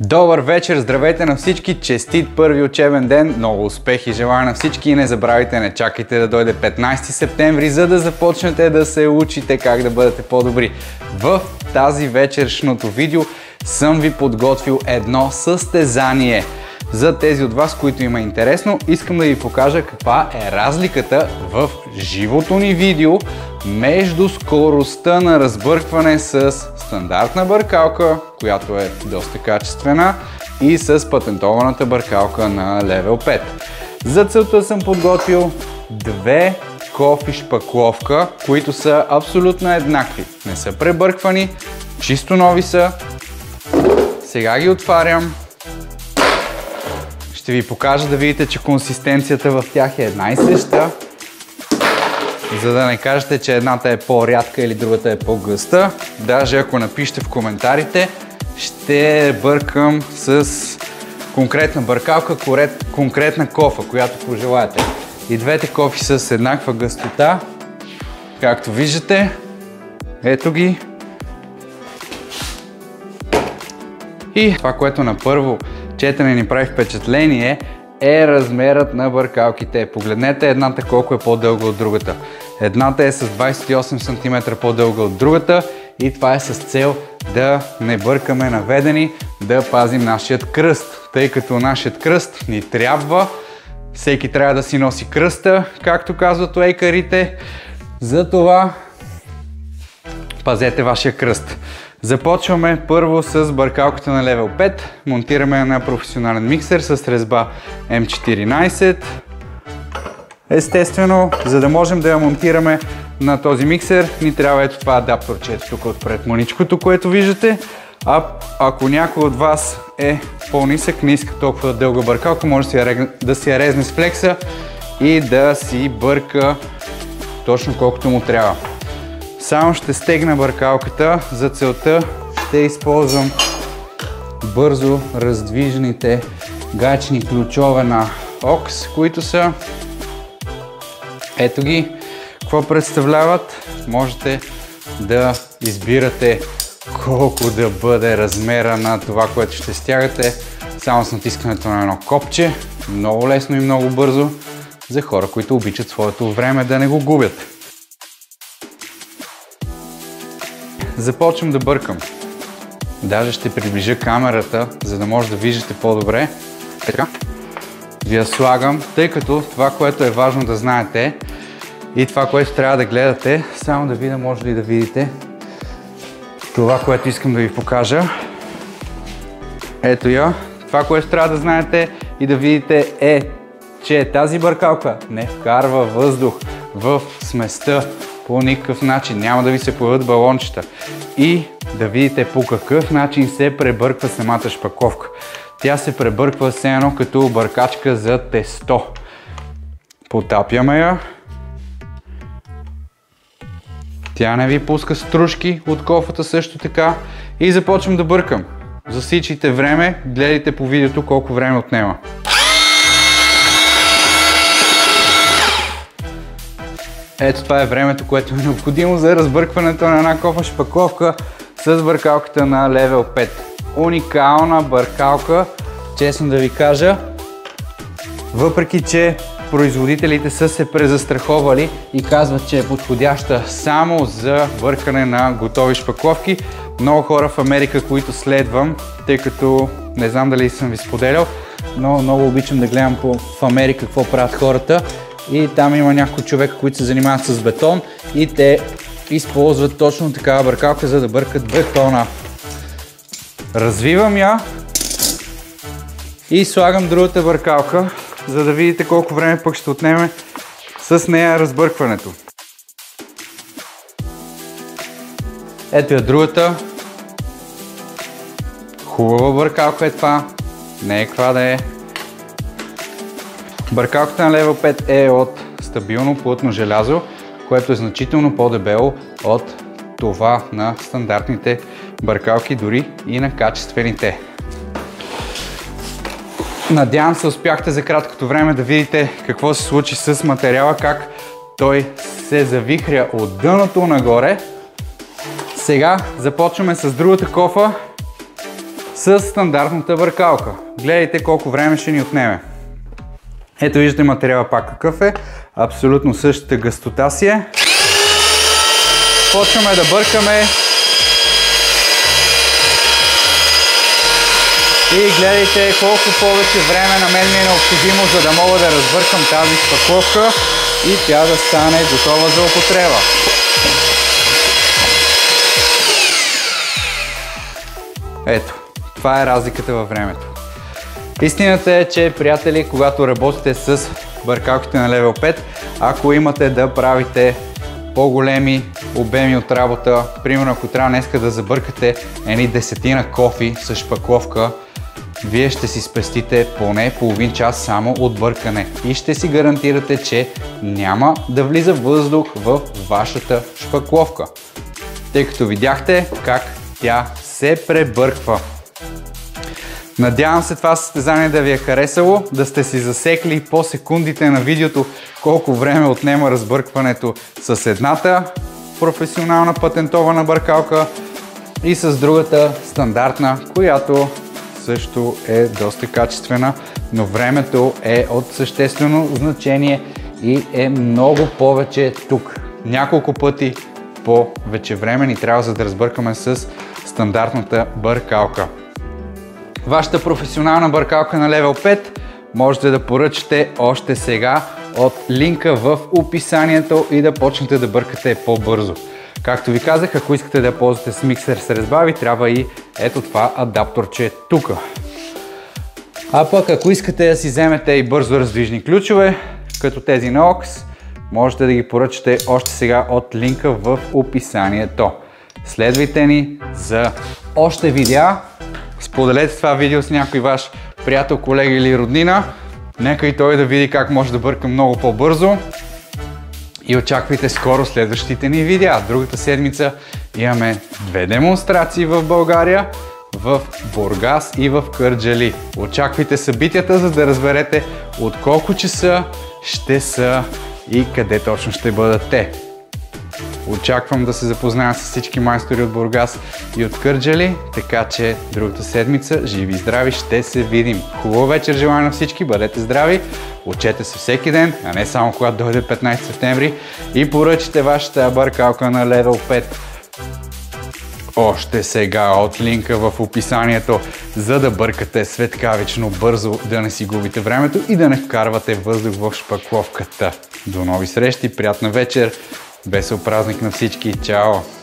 Добър вечер, здравейте на всички, честит първи учебен ден, много успехи желая на всички и не забравяйте, не чакайте да дойде 15 септември, за да започнете да се учите как да бъдете по-добри. В тази вечершното видео съм ви подготвил едно състезание. За тези от вас, които има интересно, искам да ви покажа каква е разликата в живото ни видео между скоростта на разбъркване с стандартна бъркалка, която е доста качествена, и с патентованата бъркалка на Level 5. За целта съм подготвил две кофи шпакловка, които са абсолютно еднакви. Не са пребърквани, чисто нови са. Сега ги отварям. Ще ви покажа да видите, че консистенцията в тях е една и съща за да не кажете, че едната е по-рядка или другата е по-гъста. Даже ако напишете в коментарите, ще бъркам с конкретна бъркалка, конкретна кофа, която пожелаете. И двете кофи са с еднаква гъстота, както виждате. Ето ги. И това, което на първо четене ни прави впечатление, е размерът на бъркалките. Погледнете едната колко е по-дълга от другата. Едната е с 28 см по-дълга от другата и това е с цел да не бъркаме наведени, да пазим нашият кръст, тъй като нашият кръст ни трябва. Всеки трябва да си носи кръста, както казват лейкарите. Затова пазете вашия кръст. Започваме първо с бъркалката на Level 5. Монтираме на професионален миксер с резба M14. Естествено, за да можем да я монтираме на този миксер, ни трябва ето това адапторче, тук отпред маничкото, което виждате. А ако някой от вас е по-нисък, не иска толкова дълга бъркалка, може да си я резне с флекса и да си бърка точно колкото му трябва. Само ще стегна бъркалката. За целта ще използвам бързо раздвижните гачни ключове на ОКС, които са ето ги. Какво представляват? Можете да избирате колко да бъде размера на това, което ще стягате. Само с натискането на едно копче. Много лесно и много бързо за хора, които обичат своето време да не го губят. Започвам да бъркам. Даже ще приближа камерата, за да може да виждате по-добре. Така. Ви я слагам, тъй като това, което е важно да знаете и това, което трябва да гледате, само да видя, може ли да видите това, което искам да ви покажа. Ето я. Това, което трябва да знаете и да видите е, че тази бъркалка не вкарва въздух в сместа по никакъв начин. Няма да ви се появят балончета. И да видите по какъв начин се пребърква самата шпаковка. Тя се пребърква все едно като бъркачка за тесто. Потапяме я. Тя не ви пуска стружки от кофата също така. И започвам да бъркам. Засичайте време, гледайте по видеото колко време отнема. Ето това е времето, което е необходимо за разбъркването на една кофа шпакловка с бъркалката на Level 5. Уникална бъркалка, честно да ви кажа. Въпреки, че производителите са се презастраховали и казват, че е подходяща само за бъркане на готови шпакловки. Много хора в Америка, които следвам, тъй като не знам дали съм ви споделял, но много обичам да гледам в Америка какво правят хората и там има някои човека, които се занимават с бетон и те използват точно такава бъркалка, за да бъркат бетона. Развивам я и слагам другата бъркалка, за да видите колко време пък ще отнеме с нея разбъркването. Ето я другата. Хубава бъркалка е това. Не е каква да е. Бъркалката на Level 5 е от стабилно плътно желязо, което е значително по-дебело от това на стандартните бъркалки, дори и на качествените. Надявам се успяхте за краткото време да видите какво се случи с материала, как той се завихря от дъното нагоре. Сега започваме с другата кофа. с стандартната бъркалка. Гледайте колко време ще ни отнеме. Ето виждате материала пак какъв е. Абсолютно същата гъстота си е. Почваме да бъркаме. И гледайте колко повече време на мен ми е необходимо, за да мога да разбъркам тази спаковка и тя да стане готова за употреба. Ето, това е разликата във времето. Истината е, че, приятели, когато работите с бъркалките на Level 5, ако имате да правите по-големи обеми от работа, примерно ако трябва днеска да забъркате едни десетина кофи с шпакловка, вие ще си спестите поне половин час само от бъркане и ще си гарантирате, че няма да влиза въздух в вашата шпакловка. Тъй като видяхте как тя се пребърква. Надявам се това състезание да ви е харесало, да сте си засекли по секундите на видеото колко време отнема разбъркването с едната професионална патентована бъркалка и с другата стандартна, която също е доста качествена, но времето е от съществено значение и е много повече тук. Няколко пъти повече време ни трябва за да разбъркаме с стандартната бъркалка. Вашата професионална бъркалка на Level 5 можете да поръчате още сега от линка в описанието и да почнете да бъркате по-бързо. Както ви казах, ако искате да ползвате с миксер с резбави, трябва и ето това адапторче тук. А пък ако искате да си вземете и бързо раздвижни ключове, като тези на OX, можете да ги поръчате още сега от линка в описанието. Следвайте ни за още видеа. Споделете това видео с някой ваш приятел, колега или роднина. Нека и той да види как може да бърка много по-бързо. И очаквайте скоро следващите ни видеа. Другата седмица имаме две демонстрации в България, в Бургас и в Кърджали. Очаквайте събитията, за да разберете от колко часа ще са и къде точно ще бъдат те. Очаквам да се запозная с всички майстори от Бургас и от Кърджали, така че другата седмица, живи и здрави, ще се видим. Хубава вечер желая на всички, бъдете здрави, учете се всеки ден, а не само когато дойде 15 септември и поръчите вашата бъркалка на Level 5 още сега от линка в описанието, за да бъркате светкавично бързо, да не си губите времето и да не вкарвате въздух в шпакловката. До нови срещи, приятна вечер! Весел празник на всички. Чао!